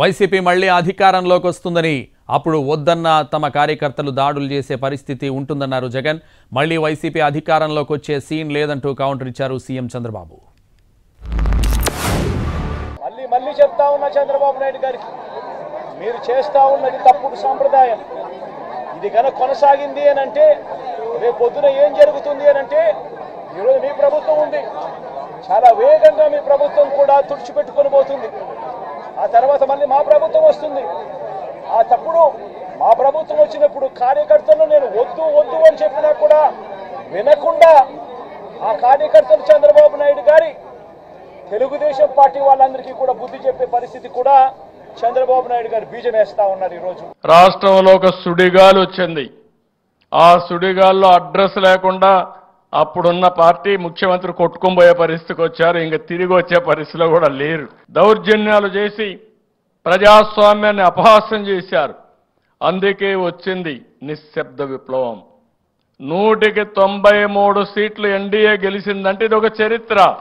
YCP మళ్ళీ అధికారంలోకి వస్తుందని. అప్పుడు వద్దన్న తమ కార్యకర్తలు దాడులు చేసే పరిస్థితి ఉంటుందన్నారు జగన్. మళ్ళీ వైసీపీ అధికారంలోకి వచ్చే సీన్ లేదంటూ కౌంటర్ ఇచ్చారు సీఎం చంద్రబాబు. మళ్ళీ మళ్ళీ చెప్తా ఉన్నా చంద్రబాబు నాయుడు గారికి. మీరు చేస్తా ఉన్నది తప్పుడు సాంప్రదాయం. ఇది కనుక కొనసాగింది అని అంటే రేపు పొద్దున ఏం జరుగుతుంది అని అంటే ఈరోజు మీ ప్రభుత్వం ఉంది. చాలా వేగంగా మీ ప్రభుత్వం కూడా తుడిచిపెట్టు ఆ తర్వాత మళ్ళీ మా ప్రభుత్వం వస్తుంది. ఆ తప్పుడు మా ప్రభుత్వం వచ్చినప్పుడు కార్యకర్తలు నేను వద్దు వద్దు అని చెప్పినా కూడా వినకుండా ఆ కార్యకర్తలు చంద్రబాబు నాయుడు గారి తెలుగుదేశం పార్టీ వాళ్ళందరికీ కూడా బుద్ధి చెప్పే పరిస్థితి కూడా చంద్రబాబు నాయుడు గారు బీజం వేస్తా ఉన్నారు ఈరోజు. రాష్ట్రంలో ఒక సుడిగాలు వచ్చింది. ఆ సుడిగాల్లో అడ్రస్ లేకుండా అప్పుడున్న పార్టీ ముఖ్యమంత్రి కొట్టుకుపోయే పరిస్థితికి వచ్చారు. ఇంక తిరిగి వచ్చే పరిస్థితిలో కూడా లేరు. దౌర్జన్యాలు చేసి ప్రజాస్వామ్యాన్ని అపహాస్యం చేశారు. అందుకే వచ్చింది నిశ్శబ్ద విప్లవం. నూటికి తొంభై మూడు సీట్లు ఎన్డీఏ గెలిచిందంటే ఇది ఒక చరిత్ర.